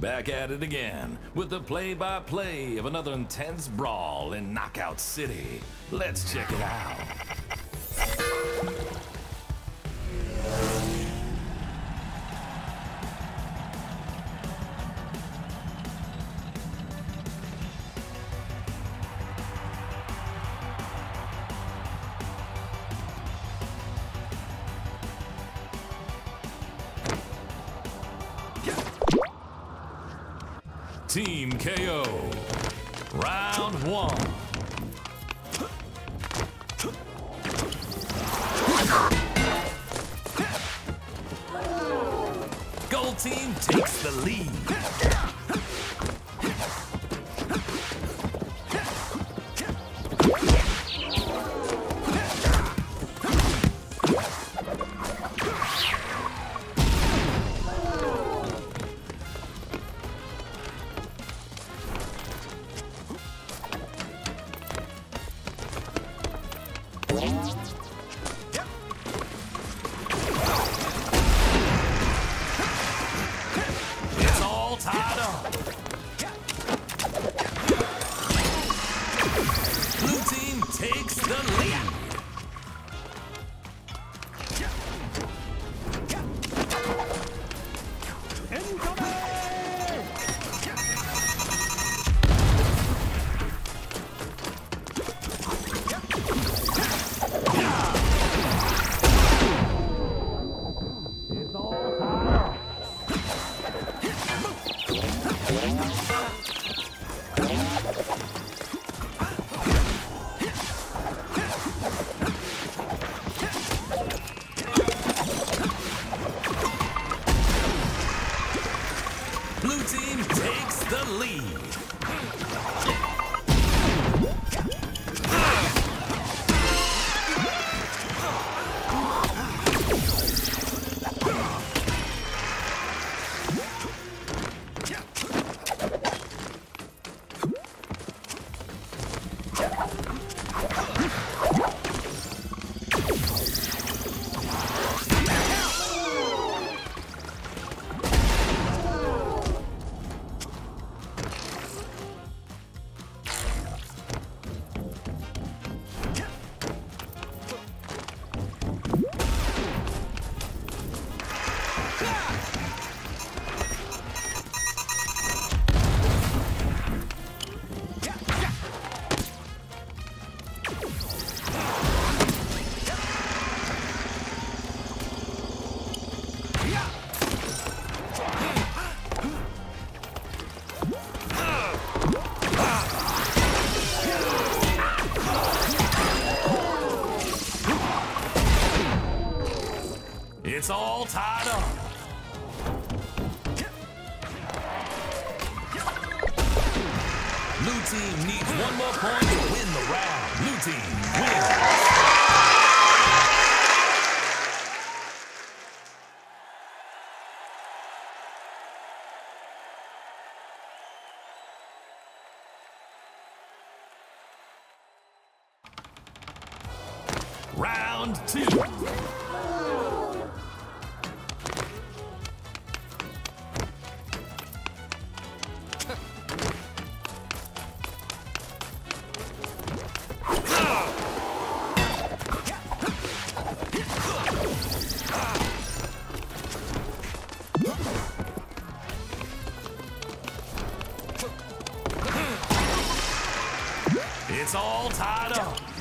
Back at it again with the play-by-play of another intense brawl in Knockout City. Let's check it out. Team KO. Round one. Gold team takes the lead. Takes the lead. It's all tied up. Blue team needs one more point to win the round. Blue team wins. Round two. It's all tied up.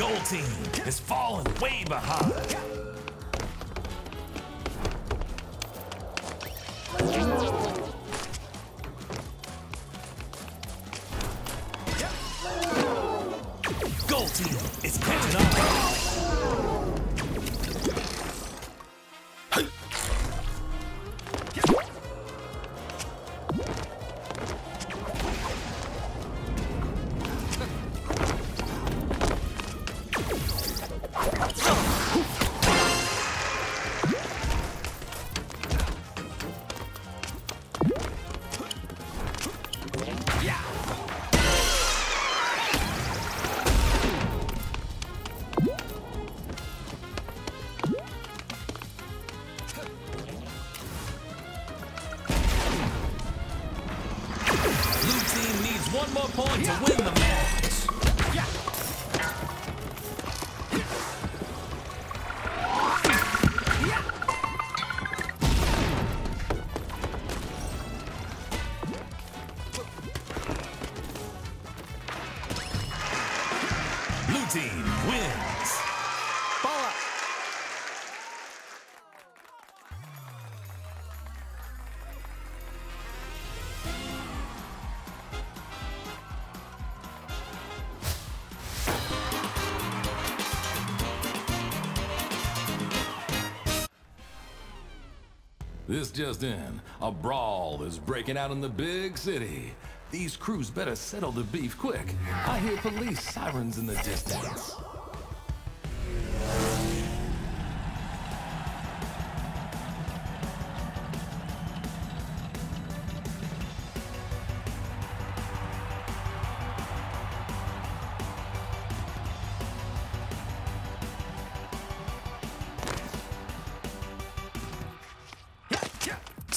gold team is falling way behind. One more point to win the match. This just in, a brawl is breaking out in the big city. These crews better settle the beef quick. I hear police sirens in the distance.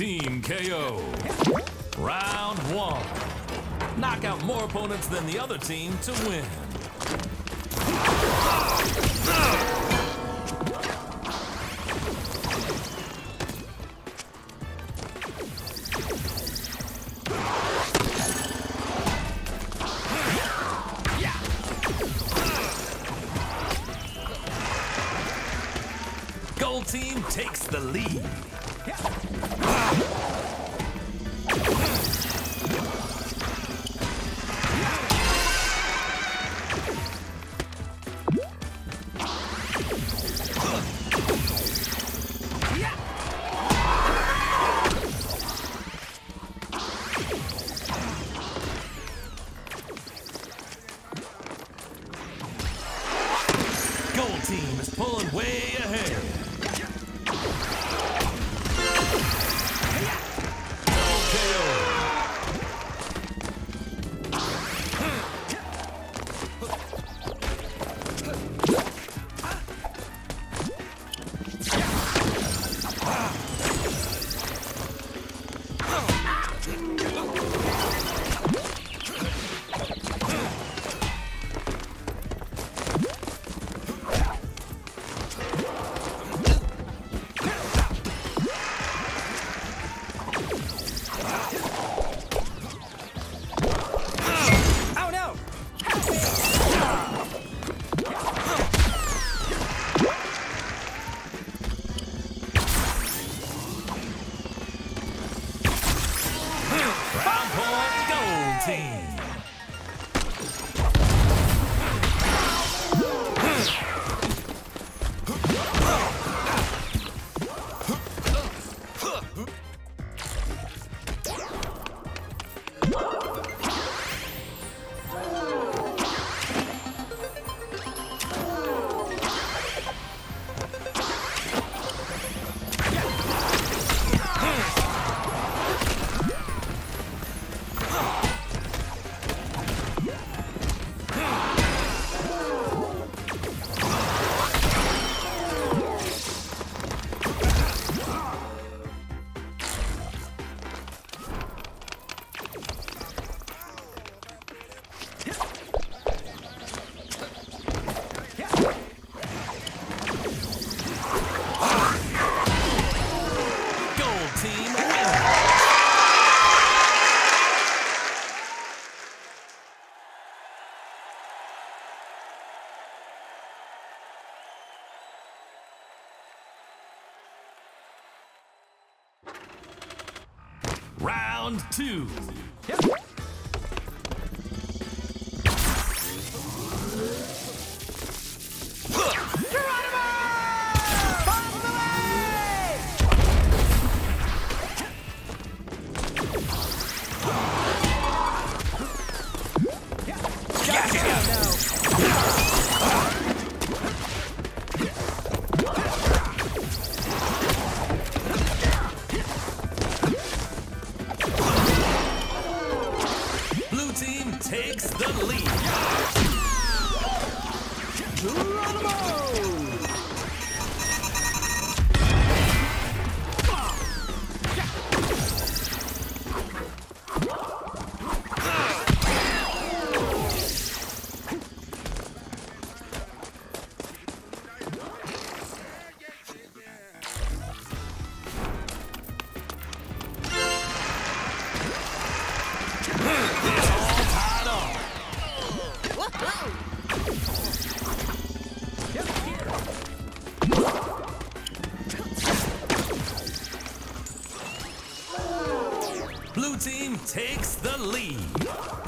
Team KO. Round one. Knock out more opponents than the other team to win. Yeah. Round two. Blue takes the lead.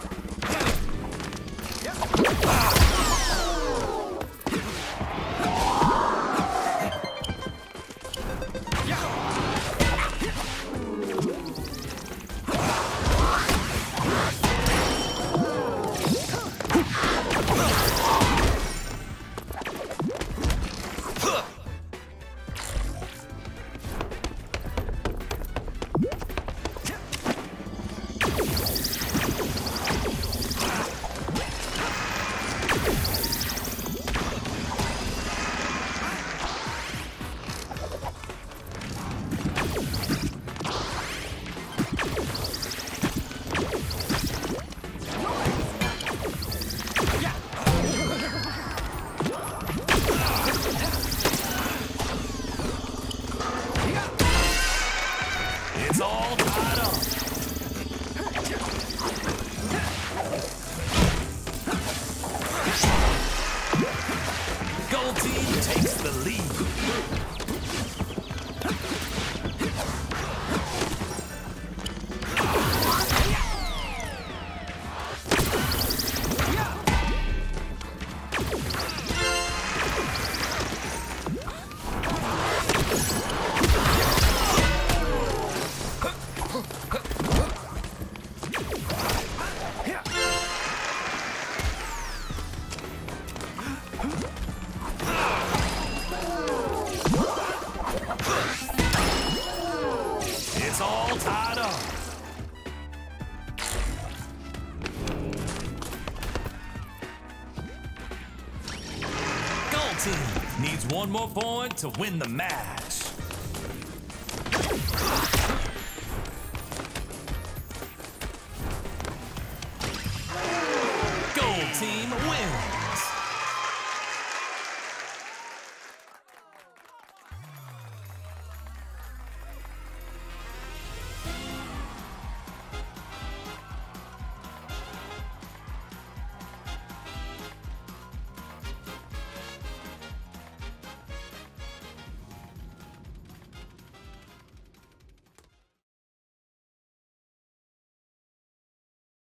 One more point to win the match.